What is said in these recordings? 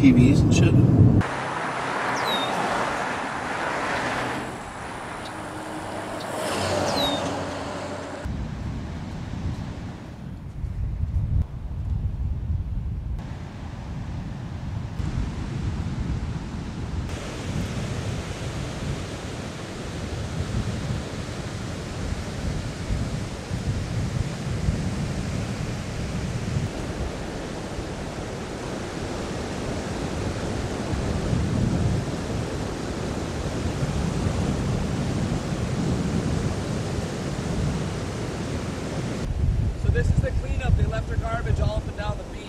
TVs and shit. So this is the cleanup. They left their garbage all up and down the beach.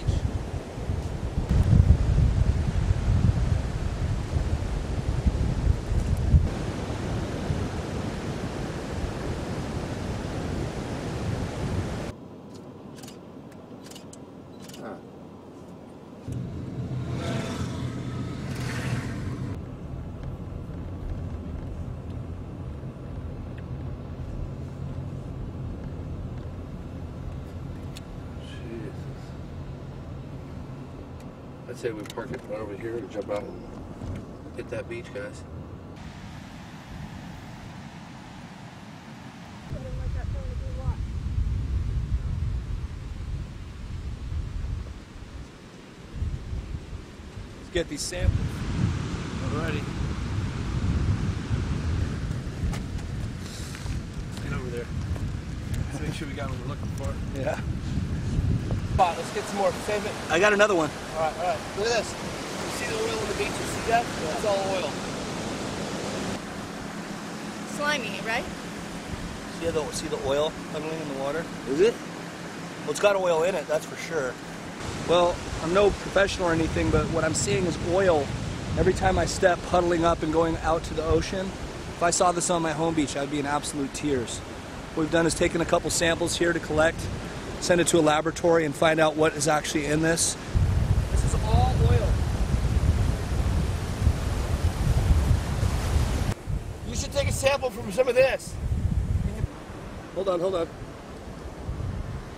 Jesus. I'd say we park it right over here and jump out and hit that beach, guys. Let's get these samples. Alrighty. Get over there. Let's make sure we got what we're looking for. Yeah. Spot, let's get some more. Save it. I got another one. All right, all right. Look at this. You see the oil on the beach? You see that? It's all oil. Slimy, right? See the see the oil puddling in the water? Is it? Well, it's got oil in it, that's for sure. Well, I'm no professional or anything, but what I'm seeing is oil every time I step puddling up and going out to the ocean. If I saw this on my home beach, I'd be in absolute tears. What we've done is taken a couple samples here to collect, send it to a laboratory, and find out what is actually in this. This is all oil. You should take a sample from some of this. Hold on, hold on.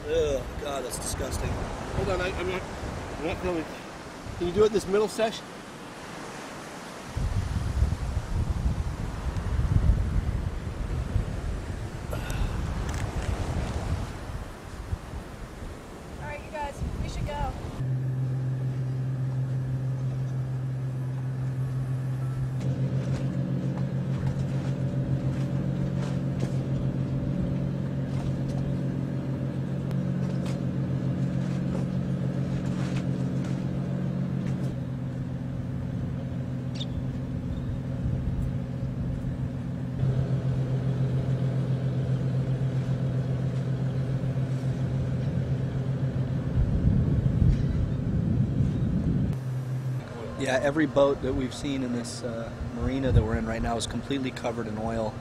Ugh, God, that's disgusting. Hold on, I, I'm not, I'm not feeling. Can you do it this middle section? Yeah, every boat that we've seen in this uh, marina that we're in right now is completely covered in oil.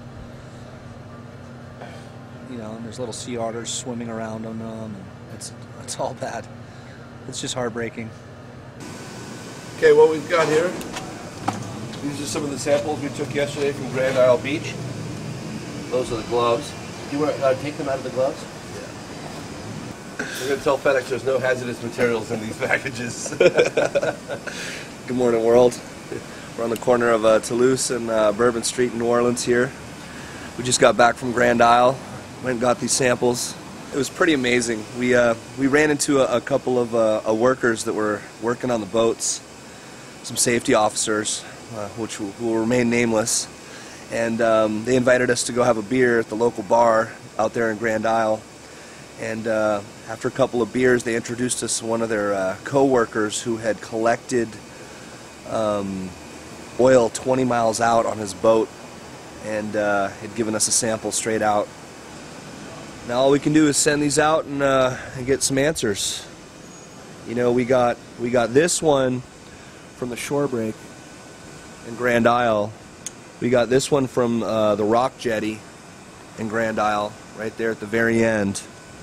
You know, and there's little sea otters swimming around on them. It's it's all bad. It's just heartbreaking. Okay, what we've got here, these are some of the samples we took yesterday from Grand Isle Beach. Those are the gloves. Do you want to uh, take them out of the gloves? Yeah. We're going to tell FedEx there's no hazardous materials in these packages. Good morning, world. We're on the corner of uh, Toulouse and uh, Bourbon Street in New Orleans here. We just got back from Grand Isle. Went and got these samples. It was pretty amazing. We uh, we ran into a, a couple of uh, uh, workers that were working on the boats, some safety officers, uh, which will, will remain nameless, and um, they invited us to go have a beer at the local bar out there in Grand Isle. And uh, after a couple of beers, they introduced us to one of their uh, co-workers who had collected um, oil 20 miles out on his boat and uh, had given us a sample straight out. Now all we can do is send these out and, uh, and get some answers. You know, we got we got this one from the shore break in Grand Isle. We got this one from uh, the Rock Jetty in Grand Isle, right there at the very end.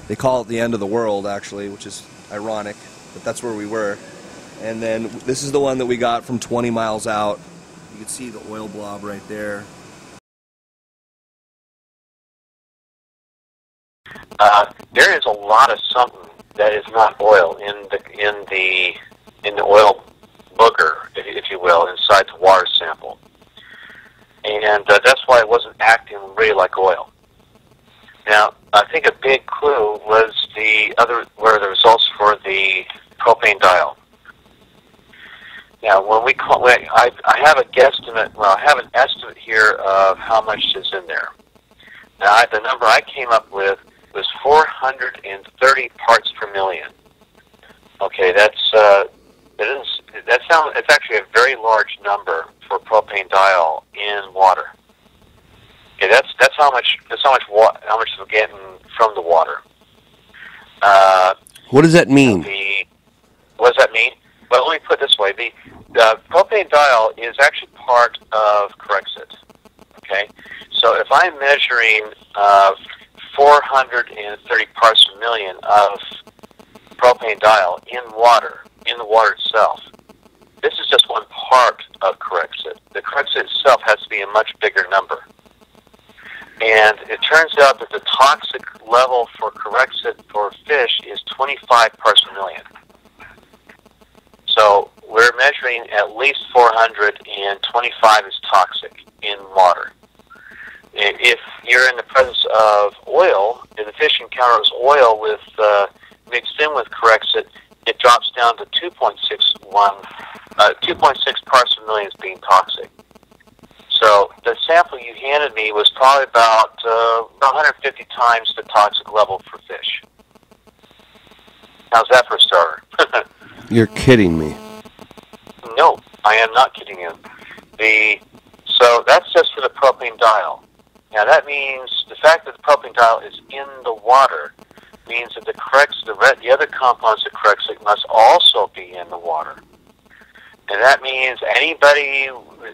They call it the end of the world, actually, which is ironic, but that's where we were. And then this is the one that we got from 20 miles out. You can see the oil blob right there. Uh, there is a lot of something that is not oil in the in the in the oil booger, if, you will, inside the water sample, and uh, that's why it wasn't acting really like oil. Now, I think a big clue was the other were the results for the propanediol. Now, when we call, when I, I have a guesstimate. Well, I have an estimate here of how much is in there. Now, I, the number I came up with was 430 parts per million. Okay, that's uh, it is that sounds. It's actually a very large number for propanediol in water. Okay, that's that's how much that's how much wa- how much we're getting from the water. Uh, What does that mean? the what does that mean? Well, let me put it this way: the, the propanediol is actually part of Corexit. Okay, so if I'm measuring uh, 430 parts per million of propanediol in water, in the water itself, this is just one part of Corexit. The Corexit itself has to be a much bigger number. And it turns out that the toxic level for Corexit for fish is 25 parts per million. So we're measuring at least 400, and 25 is toxic in water. If you're in the presence of oil, if the fish encounters oil with uh, mixed in with Corexit, it drops down to 2.61, uh, 2.6 parts per million as being toxic. So the sample you handed me was probably about uh, 150 times the toxic level for fish. How's that for a starter? You're kidding me. No, I am not kidding you. The so that's just for the propanediol. Now that means the fact that the propanediol is in the water means that the correct the the other compounds of Corexit must also be in the water. And that means anybody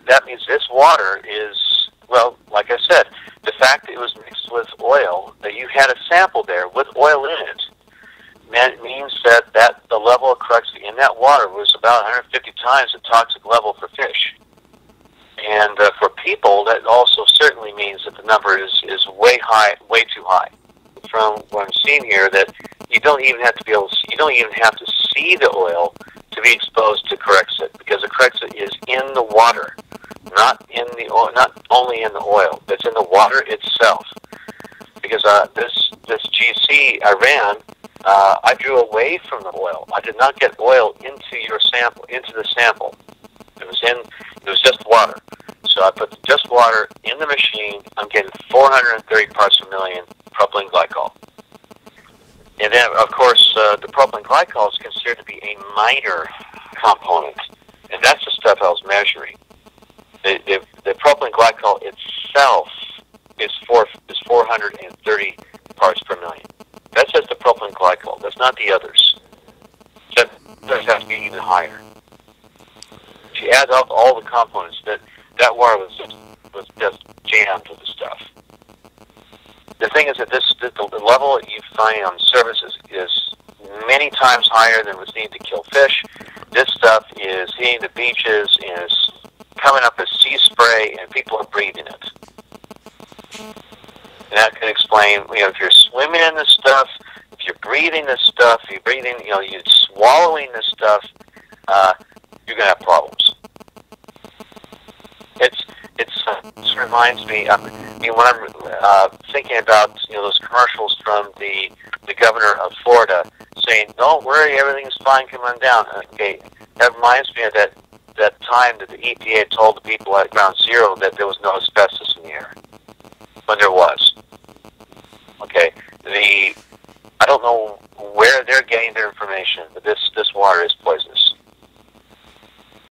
that means this water is well, like I said, the fact that it was mixed with oil, that you had a sample there with oil in it, meant, means that, that the level of Corexit in that water was about 150 times the toxic level for fish. And uh, for people, that also certainly means that the number is, is way high, way too high. From what I'm seeing here, that you don't even have to be able, to, you don't even have to see the oil to be exposed to Corexit Corexit is in the water, not in the oil, not only in the oil, it's in the water itself. Because uh, this this GC I ran, uh, I drew away from the oil. I did not get oil into your sample, into the sample. It was in, it was just water. So I put just water in the machine. I'm getting 430 parts per million propylene glycol. And then, of course, uh, the propylene glycol is considered to be a minor component, and that's the stuff I was measuring. The, the, the propylene glycol itself is four is 430 parts per million. That's just the propylene glycol. That's not the others. That does have to be even higher. If you add up all the components, that that water was just was just jammed with the stuff. The thing is that this the, the level that you find on services is, many times higher than was needed to kill fish. This stuff is hitting the beaches and is coming up as sea spray, and people are breathing it. And that can explain, you know, if you're swimming in this stuff, you're breathing this stuff, you're breathing, you know, you're swallowing this stuff, uh, you're gonna have problems. It's it's uh, this reminds me. Um, I mean, when I'm uh, thinking about you know those commercials from the the governor of Florida saying, "Don't worry, everything's fine, come on down." Okay, that reminds me of that that time that the EPA told the people at Ground Zero that there was no asbestos in the air when there was. Okay, the I don't know where they're getting their information, but this this water is poisonous.